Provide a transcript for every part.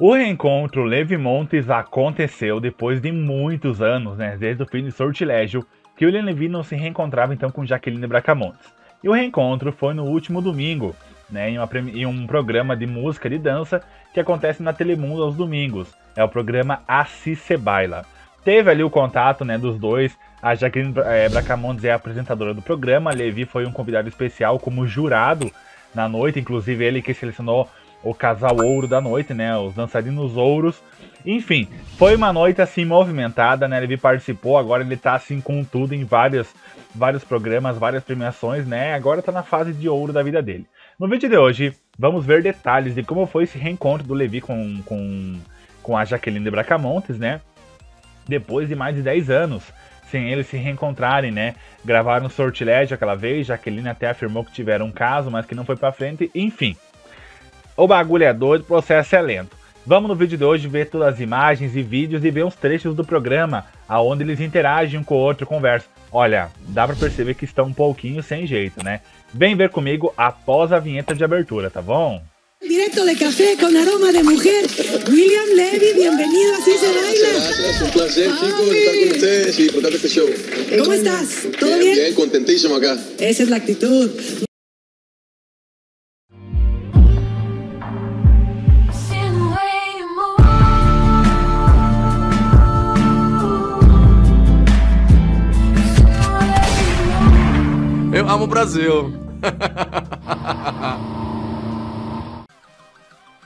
O reencontro Levi Montes aconteceu depois de muitos anos, né, desde o fim de Sortilégio, que William Levy não se reencontrava então com Jaqueline Bracamontes. E o reencontro foi no último domingo, né, em, uma, em um programa de música e dança que acontece na Telemundo aos domingos. É o programa Assi Se Baila. Teve ali o contato né, dos dois. A Jaqueline é, Bracamontes é a apresentadora do programa. Levi foi um convidado especial como jurado na noite. Inclusive, ele que selecionou o casal ouro da noite, né? Os dançarinos ouros. Enfim, foi uma noite assim movimentada, né? Ele participou, agora ele tá assim com tudo em vários, vários programas, várias premiações, né? Agora tá na fase de ouro da vida dele. No vídeo de hoje, vamos ver detalhes de como foi esse reencontro do Levi com, com, com a Jaqueline de Bracamontes, né? Depois de mais de 10 anos sem eles se reencontrarem, né? Gravaram sortilégio aquela vez, Jaqueline até afirmou que tiveram um caso, mas que não foi para frente, enfim. O bagulho é doido, o processo é lento. Vamos no vídeo de hoje ver todas as imagens e vídeos e ver uns trechos do programa, aonde eles interagem um com o outro, conversam. Olha, dá pra perceber que estão um pouquinho sem jeito, né? Vem ver comigo após a vinheta de abertura, tá bom? Directo de café con aroma de mujer. William Levy, bienvenido, así se baila. Gracias, un placer, chicos, estar con ustedes y disfrutar de este show. ¿Cómo estás? ¿Todo bien? bien? Bien, contentísimo acá. Esa es la actitud. Amo o Brasil.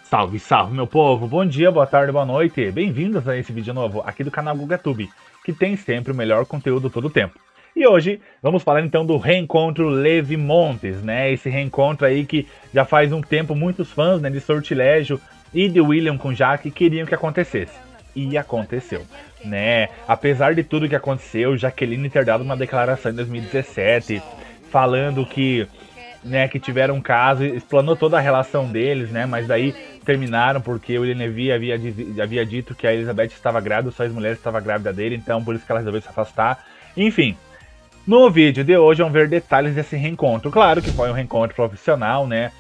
Salve, salve, meu povo! Bom dia, boa tarde, boa noite! Bem-vindos a esse vídeo novo aqui do canal GugaTube, que tem sempre o melhor conteúdo todo o tempo. E hoje vamos falar então do reencontro Levi Montes, né? Esse reencontro aí que já faz um tempo muitos fãs né, de Sortilégio e de William com Jaque queriam que acontecesse. E aconteceu, né? Apesar de tudo que aconteceu, Jaqueline ter dado uma declaração em 2017 falando que né, que tiveram um caso, explanou toda a relação deles, né, mas daí terminaram porque o Levy havia, havia dito que a Elizabeth estava grávida, só as mulheres estava grávida dele, então por isso que ela resolveu se afastar. Enfim, no vídeo de hoje vamos ver detalhes desse reencontro. Claro que foi um reencontro profissional, né,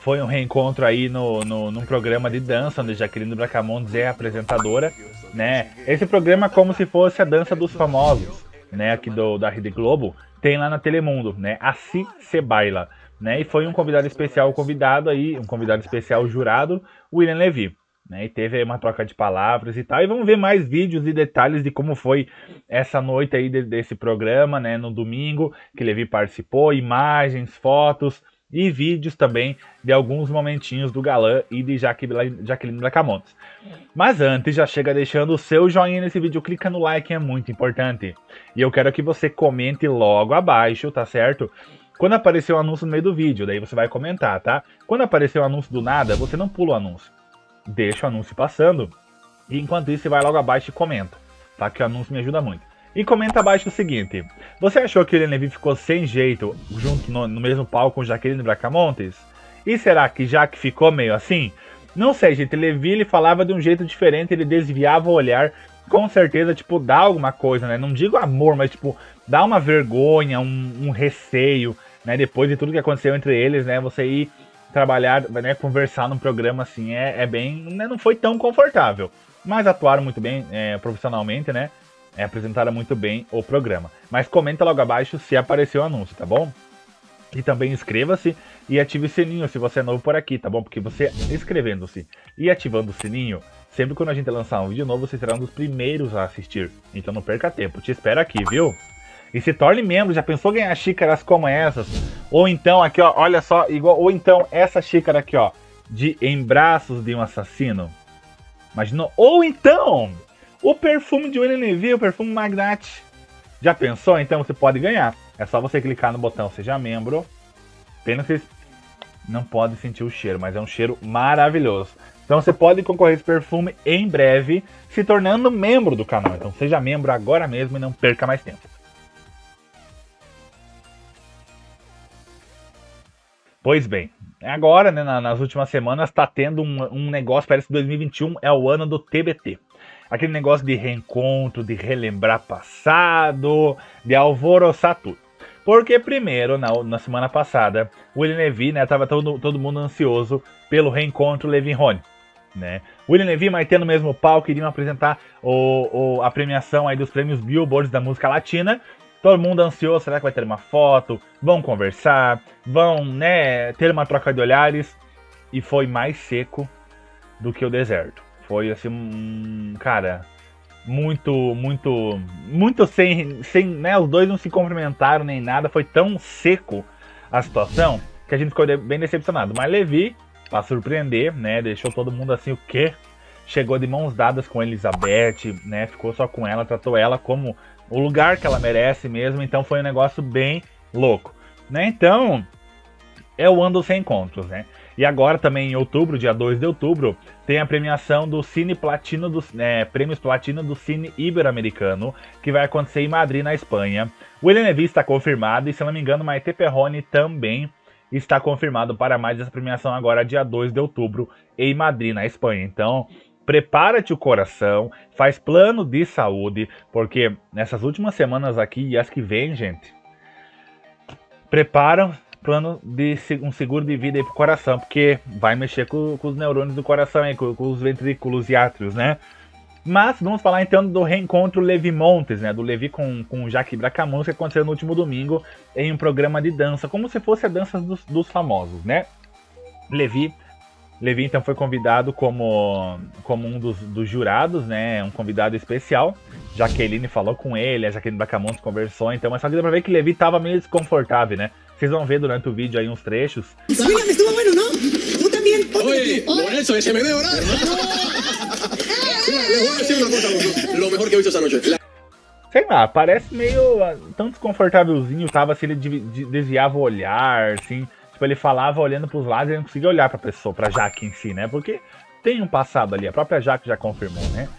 foi um reencontro aí no, no, num programa de dança, onde Jaqueline Bracamontes é apresentadora, né, esse programa é como se fosse a dança dos famosos, né, aqui do, da Rede Globo, tem lá na Telemundo, né? Assim se baila, né? E foi um convidado especial convidado aí, um convidado especial jurado, William Levy. Né, e teve uma troca de palavras e tal. E vamos ver mais vídeos e detalhes de como foi essa noite aí de, desse programa, né? No domingo, que Levi participou, imagens, fotos e vídeos também de alguns momentinhos do Galã e de Jaqueline Bracamontes. Mas antes, já chega deixando o seu joinha nesse vídeo, clica no like, é muito importante. E eu quero que você comente logo abaixo, tá certo? Quando aparecer o um anúncio no meio do vídeo, daí você vai comentar, tá? Quando aparecer o um anúncio do nada, você não pula o anúncio. Deixa o anúncio passando. E enquanto isso, você vai logo abaixo e comenta, tá? Que o anúncio me ajuda muito. E comenta abaixo o seguinte: Você achou que o Levy ficou sem jeito junto no, no mesmo palco com Jaqueline Bracamontes? E será que Jaque ficou meio assim? Não sei, gente. Levi ele falava de um jeito diferente, ele desviava o olhar. Com certeza, tipo, dá alguma coisa, né? Não digo amor, mas, tipo, dá uma vergonha, um, um receio, né? Depois de tudo que aconteceu entre eles, né? Você ir trabalhar, né? Conversar num programa assim é, é bem. Né? Não foi tão confortável. Mas atuaram muito bem é, profissionalmente, né? É, apresentaram muito bem o programa. Mas comenta logo abaixo se apareceu o anúncio, tá bom? E também inscreva-se e ative o sininho se você é novo por aqui, tá bom? Porque você inscrevendo-se e ativando o sininho, sempre quando a gente lançar um vídeo novo, você será um dos primeiros a assistir. Então não perca tempo, te espero aqui, viu? E se torne membro, já pensou ganhar xícaras como essas? Ou então aqui, ó, olha só, igual, ou então essa xícara aqui, ó, de em braços de um assassino. Imaginou? Ou então o perfume de William o perfume Magnate. Já pensou? Então você pode ganhar. É só você clicar no botão Seja Membro. Pena que vocês não podem sentir o cheiro, mas é um cheiro maravilhoso. Então você pode concorrer esse perfume em breve, se tornando membro do canal. Então seja membro agora mesmo e não perca mais tempo. Pois bem, agora, né, nas últimas semanas, está tendo um, um negócio, parece que 2021 é o ano do TBT aquele negócio de reencontro, de relembrar passado, de alvoroçar tudo. Porque primeiro, na, na semana passada, o William Levy, né, tava todo, todo mundo ansioso pelo reencontro Levin Rony. né? William Levy e Maite no mesmo palco iriam apresentar o, o, a premiação aí dos prêmios Billboards da música latina. Todo mundo ansioso, será que vai ter uma foto? Vão conversar, vão, né, ter uma troca de olhares. E foi mais seco do que o deserto. Foi assim, um, cara, muito, muito, muito sem, sem, né, os dois não se cumprimentaram nem nada, foi tão seco a situação que a gente ficou bem decepcionado. Mas Levi, para surpreender, né, deixou todo mundo assim, o quê? Chegou de mãos dadas com Elizabeth, né, ficou só com ela, tratou ela como o lugar que ela merece mesmo, então foi um negócio bem louco, né? Então, é o ano dos reencontros, né? E agora também em outubro, dia 2 de outubro, tem a premiação do Cine Platino dos né, Prêmios Platino do Cine Ibero-Americano, que vai acontecer em Madrid, na Espanha. O Levy está confirmado e, se não me engano, Maite Perrone também está confirmado para mais essa premiação agora dia 2 de outubro em Madrid, na Espanha. Então, prepara-te o coração, faz plano de saúde, porque nessas últimas semanas aqui e as que vêm, gente, preparam plano de um seguro de vida aí pro coração, porque vai mexer com, com os neurônios do coração aí, com, com, os ventrículos e átrios, né? Mas vamos falar então do reencontro Levi Montes, né? Do Levi com, com o Jaque Bracamontes que aconteceu no último domingo em um programa de dança, como se fosse a dança dos, dos famosos, né? Levi Levi então foi convidado como, como um dos, dos, jurados, né? Um convidado especial. Jaqueline falou com ele, a Jaqueline Bacamontes conversou, então, mas só que deu pra ver que Levi tava meio desconfortável, né? Vocês vão ver durante o vídeo aí uns trechos. Estuvo bueno, ¿no? Tú también. Oye, por eso, ese me debe orar. Les voy a decir una cosa, lo mejor que he visto esa noche. Sei lá, parece meio ah, tão desconfortávelzinho, tava assim, ele desviava o olhar, assim, tipo, ele falava olhando pros lados e não conseguia olhar pra pessoa, pra Jaque em si, né? Porque tem um passado ali, a própria Jaque já confirmou, né?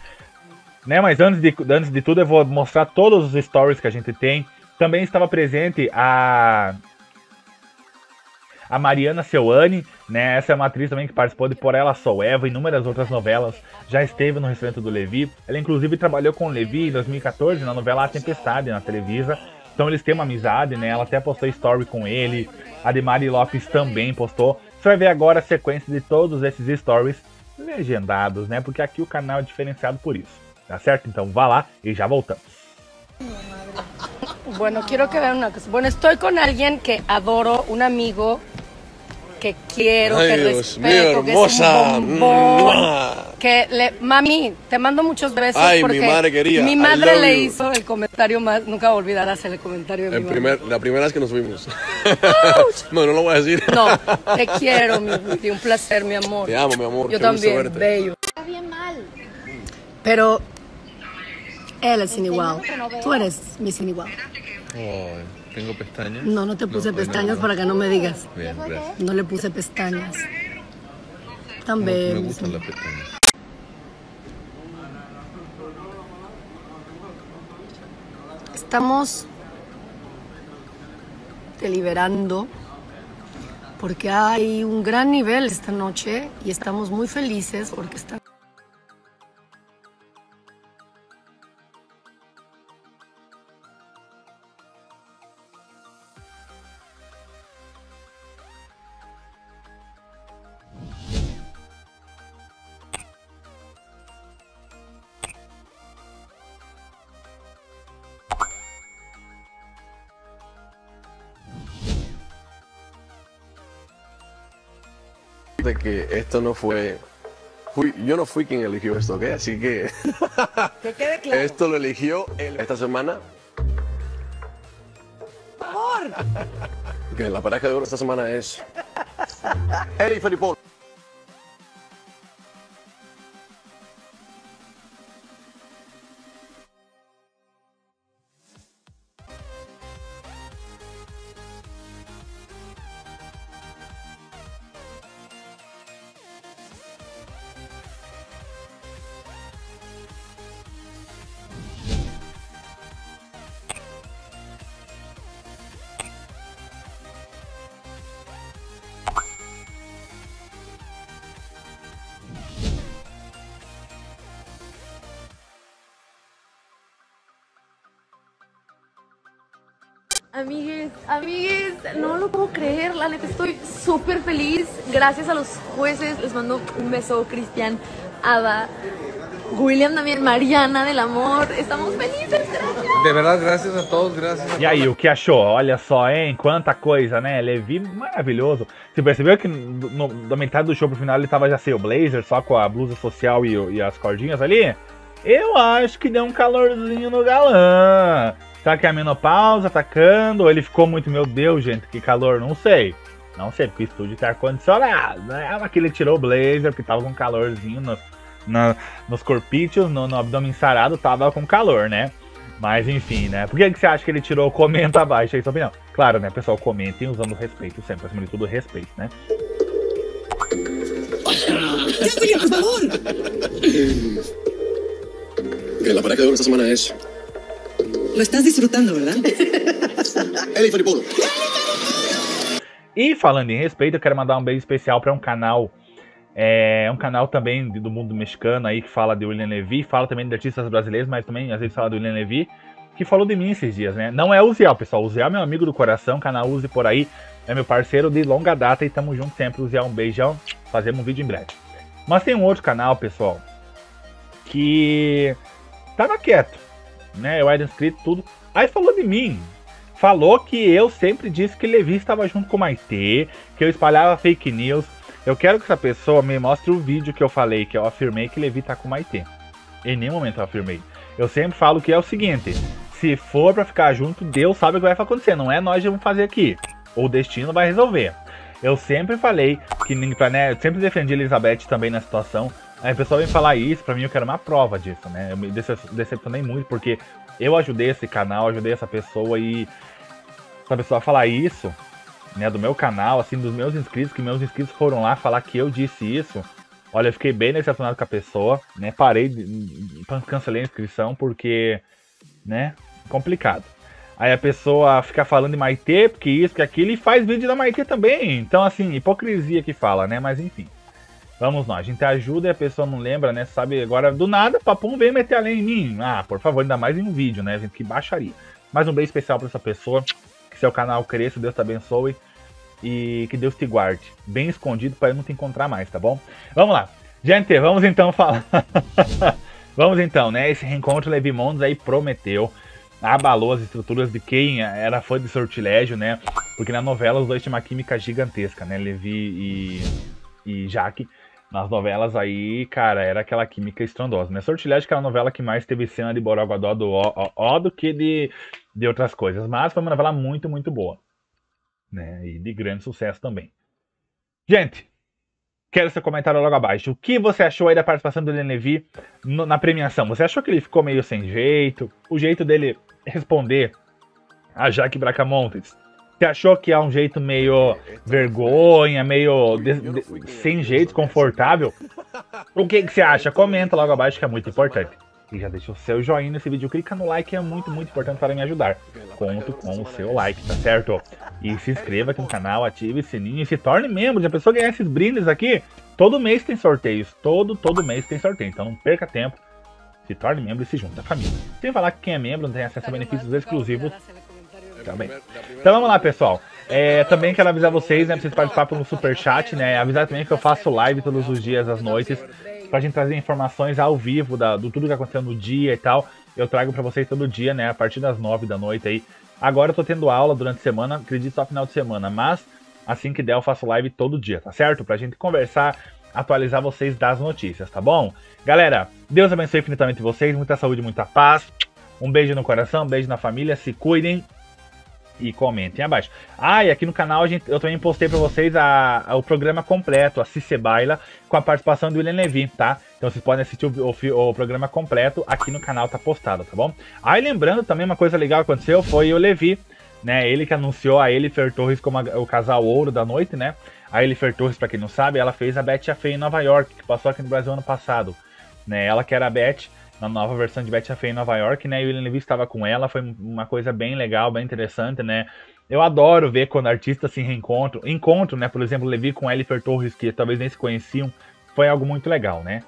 né? Mas antes de, antes de tudo, eu vou mostrar todos os stories que a gente tem. Também estava presente a a Mariana Seuane, né? Essa é uma atriz também que participou de Por Ela Sou Eva e inúmeras outras novelas. Já esteve no restaurante do Levi. Ela inclusive trabalhou com o Levi em 2014 na novela A Tempestade na Televisa. Então eles têm uma amizade, né? Ela até postou story com ele. A Demari Lopes também postou. Você vai ver agora a sequência de todos esses stories legendados, né? Porque aqui o canal é diferenciado por isso. Tá certo? Então vá lá e já voltamos. Bueno, quiero que vean una cosa. Bueno, estoy con alguien que adoro, un amigo que quiero, Ay, que Dios respeto, mío, que es un hermosa. bombón, Mua. que le, mami, te mando muchos besos Ay, mi porque madre quería. mi I madre love le you. hizo el comentario más, nunca olvidarás el comentario de El mi primer, mamá. la primera vez que nos vimos. no, no lo voy a decir. No, te quiero, mi Ruti, un placer, mi amor. Te amo, mi amor. Yo qué gusto también, verte. bello. Está bien mal. Pero él es sin igual. Tú eres mi sin igual. Ay, ¿Tengo pestañas? No, no te puse no, pestañas no. para que no me digas. Bien, gracias. No le puse pestañas. También. me gustan las pestañas. Estamos deliberando porque hay un gran nivel esta noche y estamos muy felices porque está De que esto no fue. fui- yo no fui quien eligió esto, ¿ok? Así que. Que quede claro. Esto lo eligió esta semana. Que la pareja de oro esta semana es. Eli Felipón. Amigues, amigues, no lo puedo creer, la neta estoy súper feliz. Gracias a los jueces, les mando un beso, Cristian, Ada, William también, Mariana del Amor. Estamos felices, gracias. De verdade, graças a todos, graças a E aí, o que achou? Olha só, hein? Quanta coisa, né? Levi, maravilhoso. Você percebeu que no, da metade do show pro final ele tava já sem o blazer, só com a blusa social e, e as cordinhas ali? Eu acho que deu um calorzinho no galã. Será que é a menopausa atacando? Ou ele ficou muito, meu Deus, gente, que calor? Não sei. Não sei, porque o estúdio tá ar-condicionado, né? Mas que ele tirou o blazer, porque tava com calorzinho nos, na- nos corpítios, no, no abdômen sarado, tava com calor, né? Mas enfim, né? Por que, que você acha que ele tirou? Comenta abaixo aí sua opinião. Claro, né, pessoal? Comentem usando respeito sempre. Acima de tudo, respeito, né? ¡Ya, William, por favor! Que la pareja de esta semana es Lo estás disfrutando, ¿verdad? Eli Felipolo. E falando em respeito, eu quero mandar um beijo especial para um canal. É um canal também do mundo mexicano aí que fala de William Levy, fala também de artistas brasileiros, mas também às vezes fala do William Levy, que falou de mim esses dias, né? Não é o Ziel, pessoal. O Ziel é meu amigo do coração, canal Use por aí, é meu parceiro de longa data e tamo junto sempre. O Ziel, um beijão, fazemos um vídeo em breve. Mas tem um outro canal, pessoal, que tava quieto, né? Eu era inscrito, tudo. Aí falou de mim. Falou que eu sempre disse que Levi estava junto com o Maitê, que eu espalhava fake news. Eu quero que essa pessoa me mostre o vídeo que eu falei, que eu afirmei que Levi tá com o Maitê. Em nenhum momento eu afirmei. Eu sempre falo que é o seguinte: se for pra ficar junto, Deus sabe o que vai acontecer. Não é nós que vamos fazer aqui. O destino vai resolver. Eu sempre falei que né, eu sempre defendi Elizabeth também na situação. Aí o pessoal vem falar isso, pra mim eu quero uma prova disso, né? Eu me decep- decepcionei muito porque eu ajudei esse canal, ajudei essa pessoa e essa pessoa falar isso, né, do meu canal, assim, dos meus inscritos, que meus inscritos foram lá falar que eu disse isso. Olha, eu fiquei bem decepcionado com a pessoa, né? Parei, de- cancelei a inscrição porque, né, complicado. Aí a pessoa fica falando de Maitê, porque isso, que aquilo, e faz vídeo da Maitê também. Então, assim, hipocrisia que fala, né? Mas enfim. Vamos lá, a gente ajuda e a pessoa não lembra, né? Sabe, agora do nada, papum vem meter a em mim. Ah, por favor, ainda mais em um vídeo, né, gente? Que baixaria. Mais um beijo especial pra essa pessoa. Que seu canal cresça, Deus te abençoe. E que Deus te guarde. Bem escondido para eu não te encontrar mais, tá bom? Vamos lá. Gente, vamos então falar. vamos então, né? Esse reencontro Levi Mondes aí prometeu. Abalou as estruturas de quem era fã de sortilégio, né? Porque na novela os dois tinham uma química gigantesca, né? Levi e, e Jaque. Nas novelas aí, cara, era aquela química estrondosa, né? Sortilégio que era a novela que mais teve cena de Borogodó do ó, ó, ó do que de, de outras coisas. Mas foi uma novela muito, muito boa. Né? E de grande sucesso também. Gente, quero seu comentário logo abaixo. O que você achou aí da participação do no- na premiação? Você achou que ele ficou meio sem jeito? O jeito dele responder a Jaque Bracamontes? Você achou que é um jeito meio vergonha, meio de- de- sem jeito, confortável? O que, que você acha? Comenta logo abaixo que é muito importante. E já deixa o seu joinha nesse vídeo, clica no like, é muito, muito importante para me ajudar. Conto com o seu like, tá certo? E se inscreva aqui no canal, ative o sininho e se torne membro. Se a pessoa ganhar esses brindes aqui, todo mês tem sorteios. Todo, todo mês tem sorteio. Então não perca tempo. Se torne membro e se junte à família. Sem falar que quem é membro não tem acesso a benefícios exclusivos também. Então vamos lá, pessoal. É, também quero avisar vocês, né, pra vocês participar pelo Superchat, né, avisar também que eu faço live todos os dias, às noites, pra gente trazer informações ao vivo da, do tudo que aconteceu no dia e tal. Eu trago pra vocês todo dia, né, a partir das nove da noite aí. Agora eu tô tendo aula durante a semana, acredito só final de semana, mas assim que der eu faço live todo dia, tá certo? Pra gente conversar, atualizar vocês das notícias, tá bom? Galera, Deus abençoe infinitamente vocês, muita saúde, muita paz. Um beijo no coração, um beijo na família, se cuidem e comentem abaixo. Ah, e aqui no canal gente, eu também postei pra vocês a, a- o programa completo, a Cice Baila, com a participação do William Levy, tá? Então vocês podem assistir o, o o programa completo aqui no canal, tá postado, tá bom? Ah, e lembrando também uma coisa legal que aconteceu foi o Levi, né? Ele que anunciou a Elifer Torres como a- o casal ouro da noite, né? A Elifer Torres, pra quem não sabe, ela fez a Betty a Feia em Nova York, que passou aqui no Brasil ano passado. Né? Ela que era a Betty, na nova versão de Betty a Feia em Nova York, né? E o William Levy estava com ela, foi uma coisa bem legal, bem interessante, né? Eu adoro ver quando artistas se reencontram. Encontro, né? Por exemplo, Levi com Elifer Torres, que talvez nem se conheciam. Foi algo muito legal, né?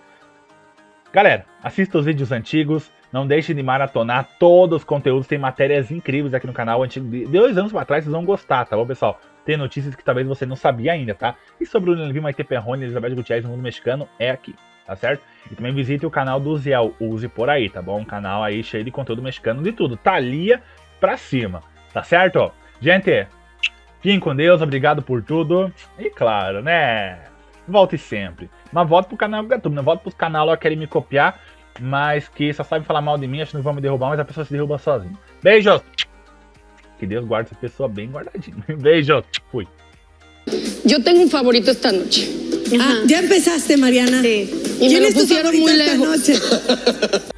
Galera, assista os vídeos antigos. Não deixe de maratonar todos os conteúdos, tem matérias incríveis aqui no canal antigo. De dois anos pra trás, vocês vão gostar, tá bom, pessoal? Tem notícias que talvez você não sabia ainda, tá? E sobre o Levi Maite Perrone e Elizabeth Gutierrez no mundo mexicano, é aqui, tá certo? E também visite o canal do Ziel, use por aí, tá bom? Um canal aí cheio de conteúdo mexicano de tudo. Thalia pra cima, tá certo? Gente, fiquem com Deus, obrigado por tudo. E claro, né? Volte sempre. Mas volte pro canal Gatube, não volte pros canal lá que querem me copiar mas que só sabe falar mal de mim, achando que vão me derrubar, mas a pessoa se derruba sozinha. Beijos! Que Deus guarde essa pessoa bem guardadinha. Beijos! Fui. Yo tengo un favorito esta noche. Ah, ya empezaste, Mariana. Sí. Y me ¿Quién lo es tu pusieron muy esta lejos. noche?